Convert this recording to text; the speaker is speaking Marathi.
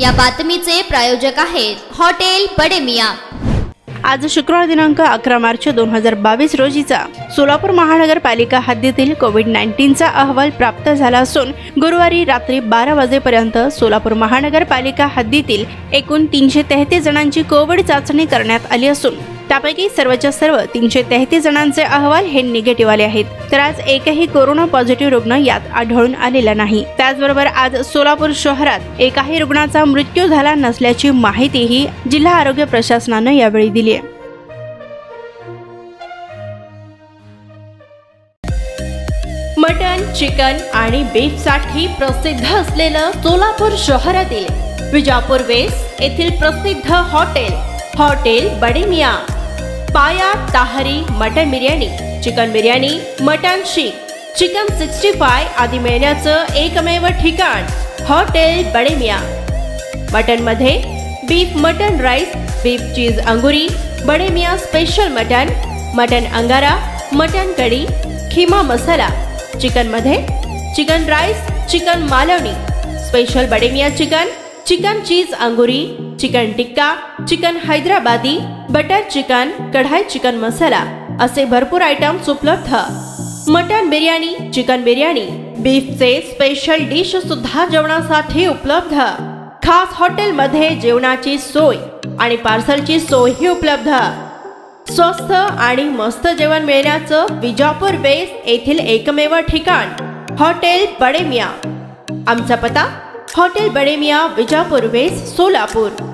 या बातमीचे प्रायोजक आहेत हॉटेल बडे मिया आज शुक्रवार दिनांक अकरा मार्च दोन हजार बावीस रोजीचा सोलापूर महानगरपालिका हद्दीतील कोविड नाईन्टीनचा अहवाल प्राप्त झाला असून गुरुवारी रात्री बारा वाजेपर्यंत सोलापूर महानगरपालिका हद्दीतील एकूण तीनशे तेहतीस जणांची कोविड चाचणी करण्यात आली असून त्यापैकी सर्वच्या सर्व तीनशे तेहतीस जणांचे अहवाल हे निगेटिव्ह आले आहेत. तर आज एकही कोरोना पॉझिटिव्ह रुग्ण यात आढळून आलेला नाही. त्याचबरोबर आज सोलापूर शहरात एकाही रुग्णाचा मृत्यू झाला नसल्याची माहितीही जिल्हा आरोग्य प्रशासनानं यावेळी दिली आहे. मटन चिकन आणि बीफसाठी प्रसिद्ध असलेलं सोलापूर शहरातील विजापूर वेस्ट येथील प्रसिद्ध हॉटेल हॉटेल बडेमिया. पाया tahari mutton biryani chicken biryani mutton शीख चिकन सिक्स्टी फाय आदी मिळण्याचं एकमेव ठिकाण hotel Bademiya. मटनमध्ये beef mutton rice beef cheese अंगुरी बडेमिया स्पेशल मटन मटन अंगारा मटन कढी खिमा मसाला. चिकनमध्ये chicken rice chicken Malvani. Special Bademiya chicken chicken cheese अंगुरी chicken tikka chicken Hyderabadi butter chicken kadai chicken masala असे भरपूर आयटम्स उपलब्ध. मटन बिर्याणी चिकन बिर्याणी बीफचे स्पेशल डिश सुद्धा जेवणासाठी उपलब्ध. खास हॉटेलमध्ये जेवणाची सोय आणि पार्सलची सोयही उपलब्ध. स्वस्त आणि मस्त जेवण मिळण्याचं विजापूर बेस येथील एकमेव ठिकाण हॉटेल बडेमिया. आमचा पता हॉटेल बडेमिया विजापूर वेस सोलापूर